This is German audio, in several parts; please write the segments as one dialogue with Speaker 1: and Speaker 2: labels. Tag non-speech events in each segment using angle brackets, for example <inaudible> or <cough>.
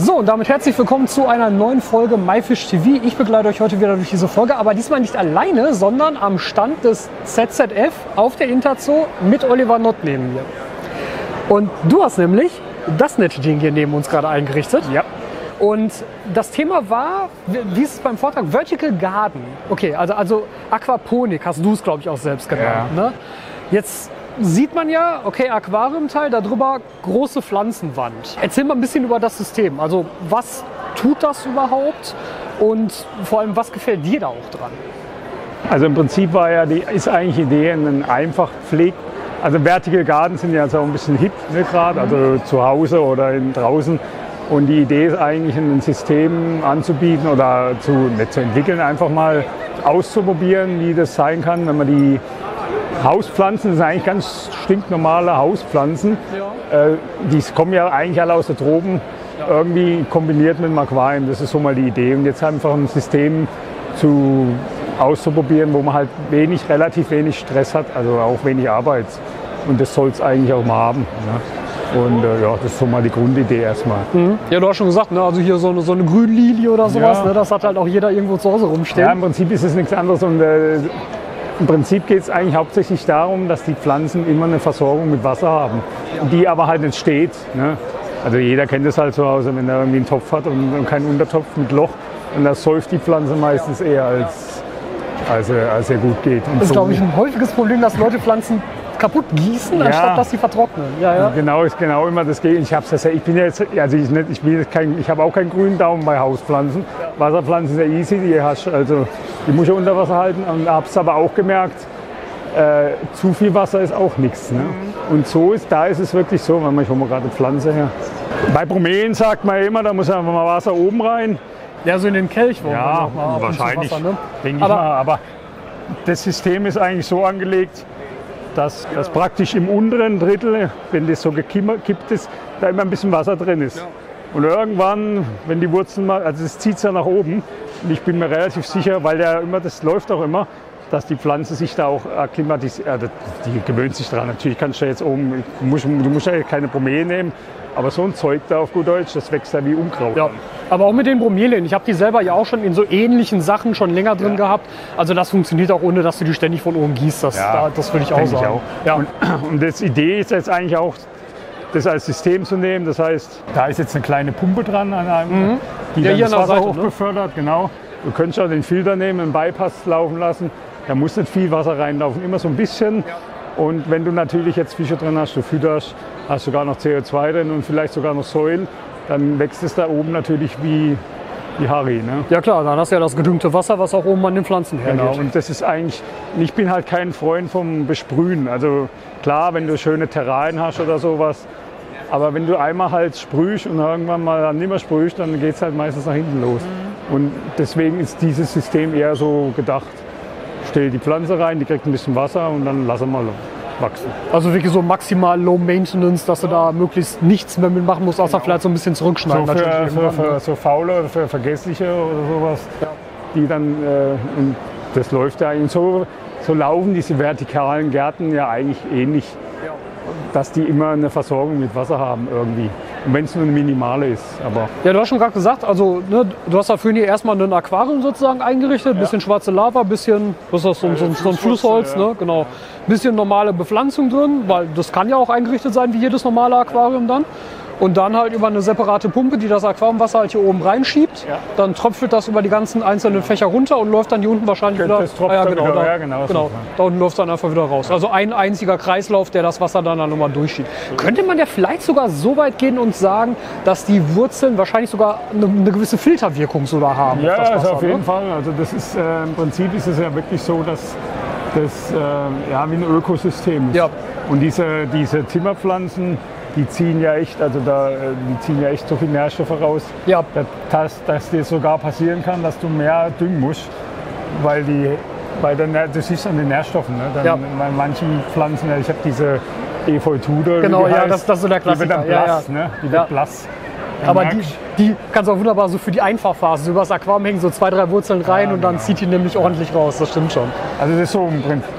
Speaker 1: So, und damit herzlich willkommen zu einer neuen Folge MyFish TV. Ich begleite euch heute wieder durch diese Folge, aber diesmal nicht alleine, sondern am Stand des ZZF auf der Interzoo mit Oliver Nott neben mir. Und du hast nämlich das Netging hier neben uns gerade eingerichtet.
Speaker 2: Ja.
Speaker 1: Und das Thema war, wie ist es beim Vortrag? Vertical Garden. Okay, also, also Aquaponik hast du es, glaube ich, auch selbst genannt. Ne? Jetzt sieht man ja, okay, Aquariumteil, darüber große Pflanzenwand. Erzähl mal ein bisschen über das System. Also was tut das überhaupt und vor allem, was gefällt dir da auch dran?
Speaker 2: Also im Prinzip war ja die, ist eigentlich die Idee, einen einfach pflegt. Also Vertical Garden sind ja so ein bisschen hip ne, gerade, also zu Hause oder in, draußen. Und die Idee ist eigentlich, ein System anzubieten oder zu, nicht zu entwickeln, einfach mal auszuprobieren, wie das sein kann, wenn man die Hauspflanzen, sind eigentlich ganz stinknormale Hauspflanzen, äh, die kommen ja eigentlich alle aus der Tropen, irgendwie kombiniert mit dem Aquarium. Das ist so mal die Idee. Und jetzt einfach ein System zu, auszuprobieren, wo man halt wenig, relativ wenig Stress hat, also auch wenig Arbeit. Und das soll es eigentlich auch mal haben. Ne? Und äh, ja, das ist so mal die Grundidee erstmal.
Speaker 1: Ja, du hast schon gesagt, ne, also hier so eine, so eine Grünlilie oder sowas,
Speaker 2: Ja.
Speaker 1: ne, das hat halt auch jeder irgendwo zu Hause rumstehen.
Speaker 2: Ja, im Prinzip ist es nichts anderes. Und äh, im Prinzip geht es eigentlich hauptsächlich darum, dass die Pflanzen immer eine Versorgung mit Wasser haben, die aber halt nicht steht. Ne? Also jeder kennt das halt zu Hause, wenn er irgendwie einen Topf hat und, und keinen Untertopf mit Loch. Und da säuft die Pflanze meistens eher, als, als, er- als er gut geht. Und
Speaker 1: Das ist,
Speaker 2: so-
Speaker 1: glaube ich, ein häufiges Problem, dass Leute Pflanzen kaputt gießen,
Speaker 2: Ja.
Speaker 1: anstatt dass sie vertrocknen. Ja, ja.
Speaker 2: Genau, ist genau immer das Gegenteil. Ich hab's ja, ich bin ja jetzt, also ich, nicht, ich, bin jetzt kein, ich habe auch keinen grünen Daumen bei Hauspflanzen. Wasserpflanzen sind ja easy, die hast, also die muss ich unter Wasser halten. Und hab's aber auch gemerkt, äh, zu viel Wasser ist auch nichts. Ne? Und so ist, da ist es wirklich so, wenn man ich hol mal gerade eine Pflanze her. Bei Bromelen sagt man immer, da muss einfach mal Wasser oben rein.
Speaker 1: Ja, so in den Kelch. wo
Speaker 2: Ja, wahrscheinlich,
Speaker 1: Wasser, ne?
Speaker 2: denke ich
Speaker 1: Aber-
Speaker 2: mal. Aber das System ist eigentlich so angelegt, dass, dass praktisch im unteren Drittel, wenn das so gekippt ist, da immer ein bisschen Wasser drin ist. Und irgendwann, wenn die Wurzeln mal, also es zieht ja nach oben, und ich bin mir relativ sicher, weil ja immer, das läuft auch immer, dass die Pflanze sich da auch akklimatisiert, äh, die gewöhnt sich dran. Natürlich kannst du jetzt oben, du musst, du musst ja keine Bromee nehmen, aber so ein Zeug da auf gut Deutsch, das wächst ja wie Unkraut.
Speaker 1: Ja, aber auch mit den Bromelien. Ich habe die selber ja auch schon in so ähnlichen Sachen schon länger drin gehabt. Also das funktioniert auch ohne, dass du die ständig von oben gießt. Das,
Speaker 2: Ja,
Speaker 1: da, das würde ich auch
Speaker 2: denke ich
Speaker 1: sagen.
Speaker 2: auch.
Speaker 1: Ja.
Speaker 2: Und, <clears throat> und das Idee ist jetzt eigentlich auch, das als System zu nehmen. Das heißt, da ist jetzt eine kleine Pumpe dran an einem, die
Speaker 1: Mhm. Ja,
Speaker 2: dann
Speaker 1: hier
Speaker 2: das
Speaker 1: an der
Speaker 2: Wasser
Speaker 1: Seite, ne?
Speaker 2: hochbefördert. Genau. Du könntest auch den Filter nehmen, einen Bypass laufen lassen. Da muss nicht viel Wasser reinlaufen, immer so ein bisschen. Und wenn du natürlich jetzt Fische drin hast, du fütterst, hast sogar noch CO2 drin und vielleicht sogar noch Säulen, dann wächst es da oben natürlich wie, wie Harry. Ne?
Speaker 1: ja klar, dann hast du ja das gedüngte Wasser, was auch oben an den Pflanzen hergeht.
Speaker 2: Genau, und das ist eigentlich, ich bin halt kein Freund vom Besprühen. Also klar, wenn du schöne Terrain hast oder sowas, aber wenn du einmal halt sprühst und irgendwann mal dann nicht mehr sprühst, dann geht es halt meistens nach hinten los. Und deswegen ist dieses System eher so gedacht, stell die Pflanze rein, die kriegt ein bisschen Wasser und dann lass sie mal wachsen.
Speaker 1: Also wirklich so maximal Low Maintenance, dass du da möglichst nichts mehr mitmachen musst, außer vielleicht so ein bisschen zurückschneiden.
Speaker 2: So für, für, für
Speaker 1: ne?
Speaker 2: so faule oder für vergessliche oder sowas, die dann, äh, das läuft ja eigentlich so, so laufen diese vertikalen Gärten ja eigentlich ähnlich, dass die immer eine Versorgung mit Wasser haben irgendwie. Und wenn es nur eine minimale ist, aber
Speaker 1: Ja, du hast schon gerade gesagt, also ne, du hast dafür hier erstmal ein Aquarium sozusagen eingerichtet, bisschen schwarze Lava, bisschen, was ist das, so, ein- so, ein- so ein Flussholz,
Speaker 2: ja.
Speaker 1: ne, genau. Bisschen normale Bepflanzung drin, weil das kann ja auch eingerichtet sein wie jedes normale Aquarium dann. Und dann halt über eine separate Pumpe, die das Aquariumwasser halt hier oben reinschiebt.
Speaker 2: Ja.
Speaker 1: Dann tröpfelt das über die ganzen einzelnen Fächer runter und läuft dann hier unten wahrscheinlich wieder.
Speaker 2: Das
Speaker 1: Ah ja, genau,
Speaker 2: wieder,
Speaker 1: da,
Speaker 2: ja, genau,
Speaker 1: genau. Da unten läuft dann einfach wieder raus. Also ein einziger Kreislauf, der das Wasser dann, dann nochmal durchschiebt. Könnte man ja vielleicht sogar so weit gehen und sagen, dass die Wurzeln wahrscheinlich sogar eine, eine gewisse Filterwirkung sogar haben.
Speaker 2: ja,
Speaker 1: auf das
Speaker 2: also
Speaker 1: Wasser,
Speaker 2: auf jeden
Speaker 1: ne?
Speaker 2: Fall. Also das ist äh, im Prinzip ist es ja wirklich so, dass das äh, ja wie ein Ökosystem ist.
Speaker 1: Ja.
Speaker 2: Und diese, diese Zimmerpflanzen, die ziehen ja echt, also da, äh, die ziehen ja echt so viel Nährstoffe raus,
Speaker 1: Ja.
Speaker 2: dass, dass, dir sogar passieren kann, dass du mehr düngen musst, weil die, weil dann, du siehst an den Nährstoffen, ne? dann,
Speaker 1: Ja.
Speaker 2: bei manchen Pflanzen, ich habe diese Efeutude,
Speaker 1: Genau,
Speaker 2: die
Speaker 1: ja,
Speaker 2: heißt,
Speaker 1: das- das ist so der
Speaker 2: Die wird
Speaker 1: Klassiker,
Speaker 2: dann
Speaker 1: ja,
Speaker 2: blass,
Speaker 1: ja.
Speaker 2: Ne? die
Speaker 1: Ja.
Speaker 2: wird blass. Dann
Speaker 1: Aber die, die kannst du auch wunderbar so für die Einfachphase, so übers Aquarium hängen, so zwei, drei Wurzeln rein
Speaker 2: Ja,
Speaker 1: und dann
Speaker 2: genau.
Speaker 1: zieht die nämlich ordentlich raus. Das stimmt schon.
Speaker 2: Also das ist so,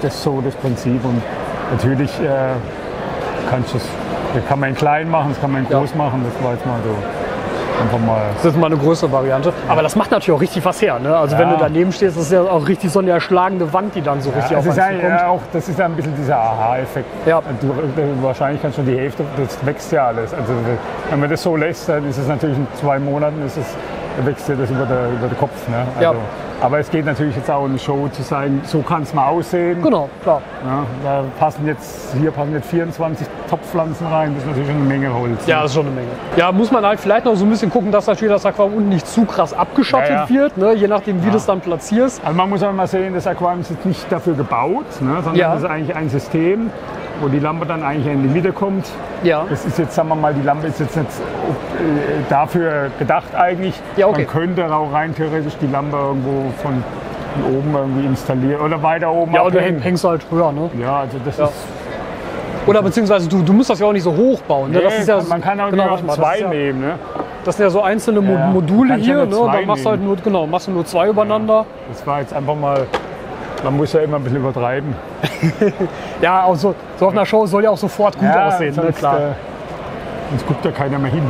Speaker 2: das, ist so das Prinzip und natürlich äh, kannst du es, das kann man in klein machen, das kann man in
Speaker 1: Ja.
Speaker 2: groß machen, das war jetzt mal so. einfach mal.
Speaker 1: Das ist mal eine größere Variante. Aber das macht natürlich auch richtig was her. Ne? Also wenn
Speaker 2: Ja.
Speaker 1: du daneben stehst, das ist ja auch richtig so eine erschlagende Wand, die dann so richtig
Speaker 2: Ja,
Speaker 1: auf
Speaker 2: das, ist ja,
Speaker 1: zukommt.
Speaker 2: ja auch, das ist ja ein bisschen dieser Aha-Effekt.
Speaker 1: Ja.
Speaker 2: Du, wahrscheinlich kannst du die Hälfte, das wächst ja alles. Also wenn man das so lässt, dann ist es natürlich in zwei Monaten, ist es, wächst ja das über, der, über den Kopf. Ne? Also,
Speaker 1: Ja.
Speaker 2: Aber es geht natürlich jetzt auch eine Show zu zeigen, so kann es mal aussehen.
Speaker 1: Genau, klar.
Speaker 2: Ja, da passen jetzt, hier passen jetzt 24 Topfpflanzen rein, das ist natürlich schon eine Menge Holz.
Speaker 1: Ja, das ist schon eine Menge. Ja, muss man halt vielleicht noch so ein bisschen gucken, dass natürlich das Aquarium unten nicht zu krass abgeschottet
Speaker 2: Ja, ja.
Speaker 1: wird, ne? je nachdem, wie du es dann platzierst.
Speaker 2: Also man muss auch mal sehen, das Aquarium ist jetzt nicht dafür gebaut, ne, sondern
Speaker 1: Ja.
Speaker 2: das ist eigentlich ein System, wo die Lampe dann eigentlich in die Mitte kommt.
Speaker 1: Ja.
Speaker 2: Das ist jetzt, sagen wir mal, die Lampe ist jetzt nicht äh, dafür gedacht eigentlich.
Speaker 1: Ja, okay.
Speaker 2: Man könnte auch rein theoretisch die Lampe irgendwo von, oben irgendwie installieren oder weiter oben
Speaker 1: Ja, oder du hängst halt höher, ne?
Speaker 2: Ja, also das
Speaker 1: Ja.
Speaker 2: ist.
Speaker 1: Oder beziehungsweise du, du musst das ja auch nicht so hoch bauen. Ne? Das
Speaker 2: Nee,
Speaker 1: ist ja,
Speaker 2: man kann auch
Speaker 1: genau, das
Speaker 2: zwei nehmen. Ne?
Speaker 1: Das sind ja so einzelne Mo
Speaker 2: Ja,
Speaker 1: Module hier, ne? Dann machst du halt nur, genau, machst du nur zwei übereinander.
Speaker 2: Das war jetzt einfach mal. Man muss ja immer ein bisschen übertreiben. <laughs>
Speaker 1: Ja, auch so, so auf einer Show soll ja auch sofort gut aussehen, ne?
Speaker 2: sonst,
Speaker 1: klar.
Speaker 2: Äh, sonst guckt ja keiner mehr hin. Ne?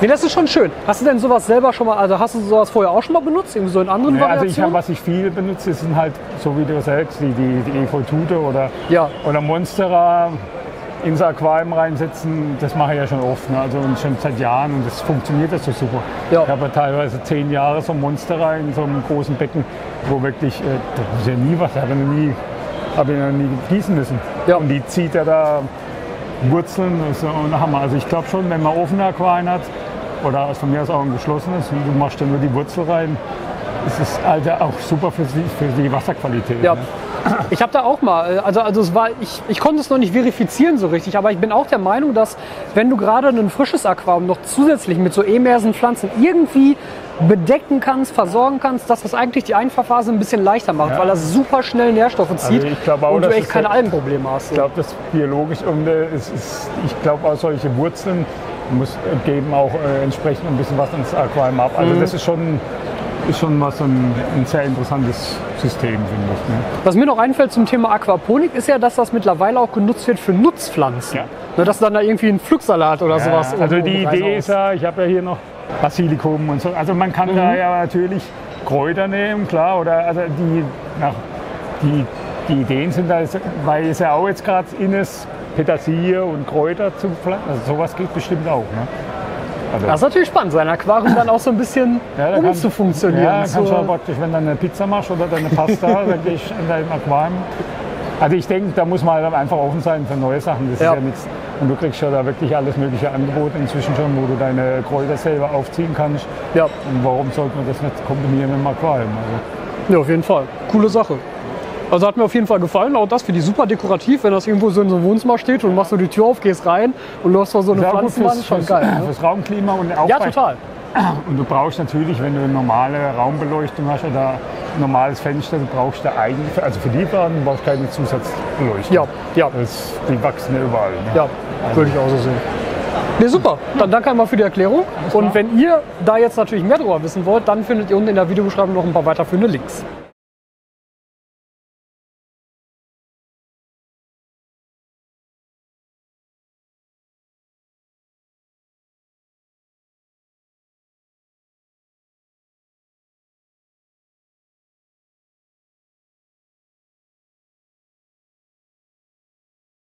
Speaker 1: Nee, das ist schon schön. Hast du denn sowas selber schon mal, also hast du sowas vorher auch schon mal benutzt? Irgendwie so in anderen
Speaker 2: Ja, also ich
Speaker 1: Variationen?
Speaker 2: habe, was ich viel benutze, sind halt, so wie du sagst, die, die, die Evo Tute oder,
Speaker 1: Ja.
Speaker 2: oder Monstera ins Aquarium reinsetzen. Das mache ich ja schon oft, ne? also und schon seit Jahren und das funktioniert das so super.
Speaker 1: Ja.
Speaker 2: Ich habe teilweise zehn Jahre so ein Monstera in so einem großen Becken, wo wirklich, äh, da ist ja nie was, habe ich noch nie, habe ich noch nie gießen müssen.
Speaker 1: Ja.
Speaker 2: Und die zieht ja da Wurzeln, das ist ja ein Hammer. Also ich glaube schon, wenn man offene Aquarien hat, oder von mir aus auch ein geschlossenes, und du machst da nur die Wurzel rein, ist es Alter auch super für die, für die Wasserqualität.
Speaker 1: Ja.
Speaker 2: Ne?
Speaker 1: Ich habe da auch mal, äh, also, also es war, ich, ich konnte es noch nicht verifizieren so richtig, aber ich bin auch der Meinung, dass wenn du gerade ein frisches Aquarium noch zusätzlich mit so emersen Pflanzen irgendwie bedecken kannst, versorgen kannst, dass das eigentlich die Einfahrphase ein bisschen leichter macht,
Speaker 2: Ja.
Speaker 1: weil das super schnell Nährstoffe zieht
Speaker 2: ich glaube auch,
Speaker 1: und du echt keine
Speaker 2: so-
Speaker 1: Algenprobleme hast.
Speaker 2: Ich glaube, das biologisch äh, es ist, ich glaube auch solche Wurzeln muss, äh, geben auch äh, entsprechend ein bisschen was ins Aquarium ab. Also das ist schon, ist schon was ein, ein sehr interessantes System, finde ich. Ne?
Speaker 1: Was mir noch einfällt zum Thema Aquaponik ist ja, dass das mittlerweile auch genutzt wird für Nutzpflanzen.
Speaker 2: Ja.
Speaker 1: Ne, dass dann da irgendwie einen Pflücksalat oder sowas.
Speaker 2: also die Idee ist ja, ich habe ja hier noch Basilikum und so. Also man kann da ja natürlich Kräuter nehmen, klar. Oder also die, nach, die, die Ideen sind da, weil es ja auch jetzt gerade in ist, Petersilie und Kräuter zu pflanzen. Also sowas geht bestimmt auch. Ne? Also,
Speaker 1: Das ist natürlich spannend, sein Aquarium dann auch so ein bisschen
Speaker 2: Ja, da
Speaker 1: um
Speaker 2: kann-
Speaker 1: zu funktionieren.
Speaker 2: Ja, kannst du auch praktisch, wenn du eine Pizza machst oder deine Pasta, <laughs> dann gehst du in dein Aquarium. Also ich denke, da muss man halt einfach offen sein für neue Sachen. Das
Speaker 1: Ja.
Speaker 2: ist ja nichts. Und du kriegst ja da wirklich alles mögliche Angebote inzwischen schon, wo du deine Kräuter selber aufziehen kannst.
Speaker 1: ja,
Speaker 2: Und warum sollte man das nicht kombinieren mit dem Aquarium? Also,
Speaker 1: ja, auf jeden Fall. Coole Sache. Also hat mir auf jeden Fall gefallen. Auch das finde ich super dekorativ, wenn das irgendwo so in so einem Wohnzimmer steht und machst so die Tür auf, gehst rein und du hast da so eine
Speaker 2: gut
Speaker 1: Pflanzenwand. Schon
Speaker 2: fürs,
Speaker 1: geil.
Speaker 2: fürs,
Speaker 1: Ne?
Speaker 2: fürs Raumklima und auch
Speaker 1: Ja, total. <clears throat>
Speaker 2: Und du brauchst natürlich, wenn du eine normale Raumbeleuchtung hast oder ein normales Fenster, du brauchst da eigentlich, also für die Baden brauchst du keine Zusatzbeleuchtung.
Speaker 1: Ja, ja,
Speaker 2: Das, die wachsen ja überall. Ne?
Speaker 1: ja, würde ich auch so sehen. Nee, super. Dann danke einmal für die Erklärung. Und wenn ihr da jetzt natürlich mehr darüber wissen wollt, dann findet ihr unten in der Videobeschreibung noch ein paar weiterführende Links.